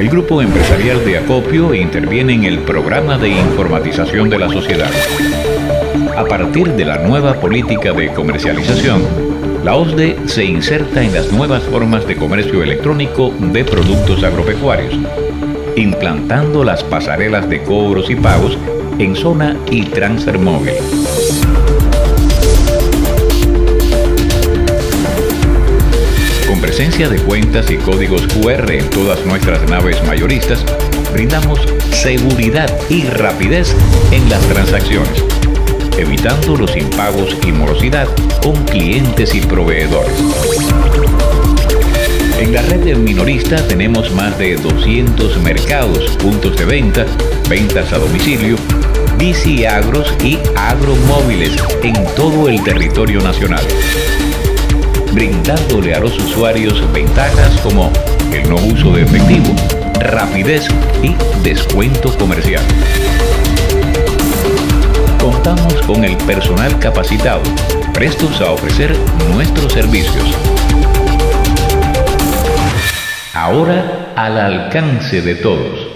El grupo empresarial de Acopio interviene en el programa de informatización de la sociedad. A partir de la nueva política de comercialización, la OSDE se inserta en las nuevas formas de comercio electrónico de productos agropecuarios, implantando las pasarelas de cobros y pagos en zona y transfer móvil. Con presencia de cuentas y códigos QR en todas nuestras naves mayoristas, brindamos seguridad y rapidez en las transacciones, evitando los impagos y morosidad con clientes y proveedores. En la red de minorista tenemos más de 200 mercados, puntos de venta, ventas a domicilio, bici agros y agromóviles en todo el territorio nacional brindándole a los usuarios ventajas como el no uso de efectivo, rapidez y descuento comercial. Contamos con el personal capacitado, prestos a ofrecer nuestros servicios. Ahora al alcance de todos